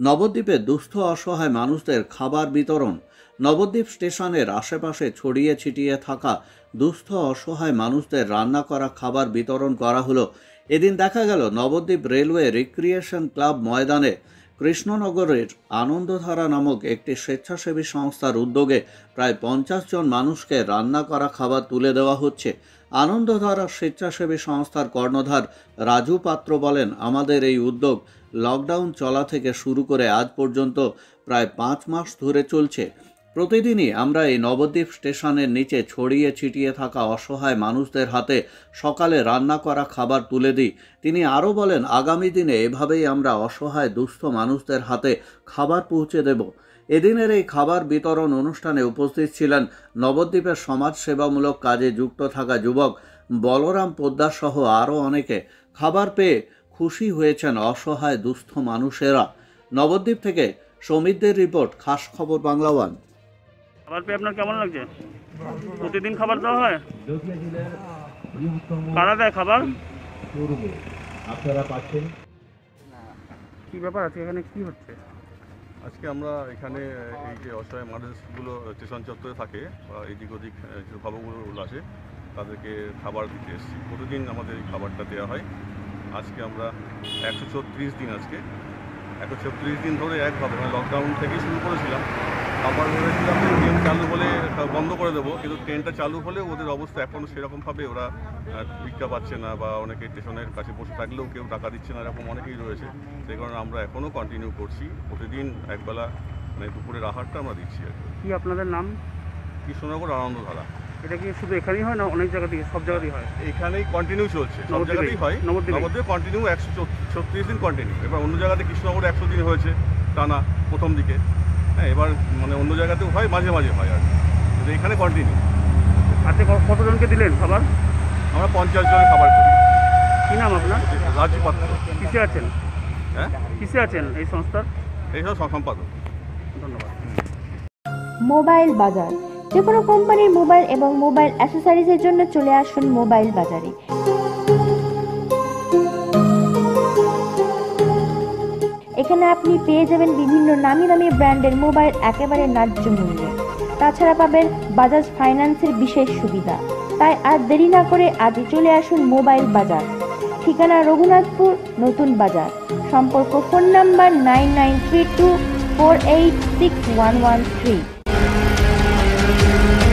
নবদ্বীপে দুস্থ অসহায় মানুষদের খাবার বিতরণ, নবদ্বীপ স্টেশনের আশেপাশে ছড়িয়ে ছিটিয়ে থাকা দুস্থ অসহায় মানুষদের রান্না করা খাবার বিতরণ করা হলো। এদিন দেখা গেল নবদ্বীপ রেলওয়ে রিক্রিয়েশন ক্লাব ময়দানে। কৃষ্ণনগরের আনন্দধারা নামক একটি স্বেচ্ছাসেবী সংস্থার উদ্যোগে প্রায় পঞ্চাশ জন মানুষকে রান্না করা খাবার তুলে দেওয়া হচ্ছে। আনন্দধারা স্বেচ্ছাসেবী সংস্থার কর্ণধার রাজু পাত্র বলেন, আমাদের এই উদ্যোগ লকডাউন চলা থেকে শুরু করে আজ পর্যন্ত প্রায় পাঁচ মাস ধরে চলছে। প্রতিদিনই আমরা এই নবদ্বীপ স্টেশনের নিচে ছড়িয়ে ছিটিয়ে থাকা অসহায় মানুষদের হাতে সকালে রান্না করা খাবার তুলে দিই। তিনি আরও বলেন, আগামী দিনে এভাবেই আমরা অসহায়, দুস্থ মানুষদের হাতে খাবার পৌঁছে দেব। এদিনের এই খাবার বিতরণ অনুষ্ঠানে উপস্থিত ছিলেন নবদ্বীপের সমাজ সেবামূলক কাজে যুক্ত থাকা যুবক বলরাম পোদ্দার সহ আরও অনেকে। খাবার পেয়ে খুশি হয়েছেন অসহায় দুস্থ মানুষেরা। নবদ্বীপ থেকে সমিতদের রিপোর্ট খাস খবর বাংলা ওয়ান। খাবার পেয়ে আপনার কেমন লাগছে? প্রতিদিন খাবার দেওয়া হয়? কারা দেয় খাবার? আপনারা পাচ্ছেন কি ব্যাপার আছে এখানে কি হচ্ছে? আজকে আমরা এখানে এই যে অসহায় মানুষগুলো স্টেশন চত্বরে থাকে বা এদিক ওদিক যে খবরগুলো আসে তাদেরকে খাবার দিতে এসেছি। প্রতিদিন আমাদের এই খাবারটা দেওয়া হয়। আজকে আমরা একশো ছত্রিশ দিন আজকে। একশো ছত্রিশ দিন ধরে একভাবে মানে লকডাউন থেকেই শুরু করেছিলাম। আবার ভেবেছিলাম যে ট্রেন চালু হলে বন্ধ করে দেবো কিন্তু ট্রেনটা চালু হলে ওদের অবস্থা এখনও সেরকমভাবে ওরা ভিক্ষা পাচ্ছে না বা অনেকে স্টেশনের কাছে বসে থাকলেও কেউ টাকা দিচ্ছে না এরকম অনেকেই রয়েছে। সেই কারণে আমরা এখনও কন্টিনিউ করছি। প্রতিদিন একবেলা মানে দুপুরের আহারটা আমরা দিচ্ছি আর কি। কি আপনাদের নাম? কৃষ্ণনগর আনন্দধারা। এটা কি শুধু এখানেই হয় না অনেক জায়গা থেকে সব জায়গাতেই হয়? এখানেই কন্টিনিউ চলছে সব জায়গাতেই হয়? নবদ্বীপে? কন্টিনিউ একশো ছত্রিশ দিন কন্টিনিউ এবার অন্য জায়গাতে কৃষ্ণনগরে একশো দিন হয়েছে টানা প্রথম দিকে। হ্যাঁ এবার মানে অন্য জায়গাতেও হয় মাঝে মাঝে হয় আর কি। কিন্তু এখানে কন্টিনিউ আজকে কতজনকে দিলেন খাবার? আমরা পঞ্চাশ জনের খাবার করি। কি নাম আপনার? রাজু পাত্র। কিসে আছেন? হ্যাঁ? কিসে আছেন এই সংস্থার? এইসব সম্পাদক। ধন্যবাদ। মোবাইল বাজার। যে কোনো কোম্পানির মোবাইল এবং মোবাইল অ্যাসেসরিজের জন্য চলে আসুন মোবাইল বাজারে। এখানে আপনি পেয়ে যাবেন বিভিন্ন নামি দামি ব্র্যান্ডের মোবাইল একেবারে ন্যায্য মূল্যে। তাছাড়া পাবেন বাজাজ ফাইন্যান্সের বিশেষ সুবিধা। তাই আর দেরি না করে আজই চলে আসুন মোবাইল বাজার। ঠিকানা রঘুনাথপুর, নতুন বাজার। সম্পর্ক phone number nine nine three two four eight six one one three. Thank you.